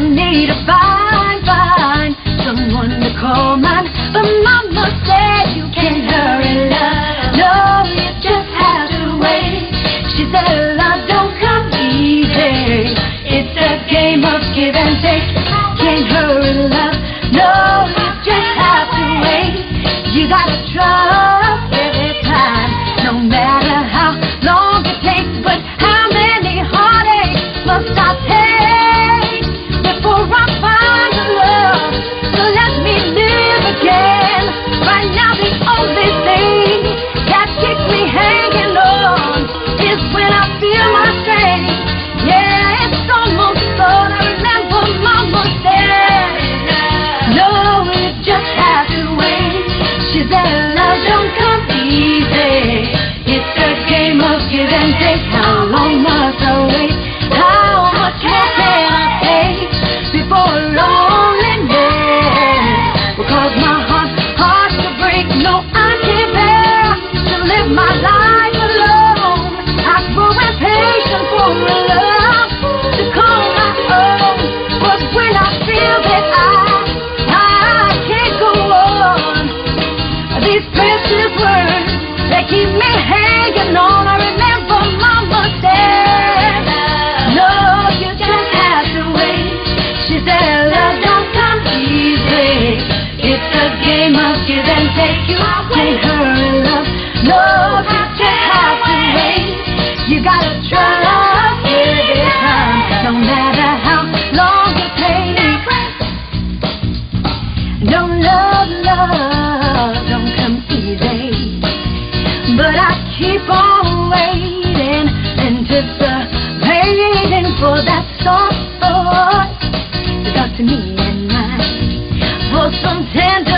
me to find, find someone to call mine. But Mama said you can't hurry love. No, you just have to wait. She said love don't come easy. It's a game of give and take. Can't hurry love. No, you just have to wait. You gotta trust game of give and take. How long must I wait? How much more can I take before loneliness? Because my heart, heart to break. No, I can't bear to live my life alone. I grow impatient for a love to call my own. But when I feel that I precious words they keep me hanging on. I remember Mama said, No, you just have to wait. She said, Love don't come easy. It's a game of give and take. You can't hurry love. No, you just have to wait. You gotta trust every time, no matter how long it takes. Don't love, love, waiting, anticipating for that voice to talk to me at night. For some tender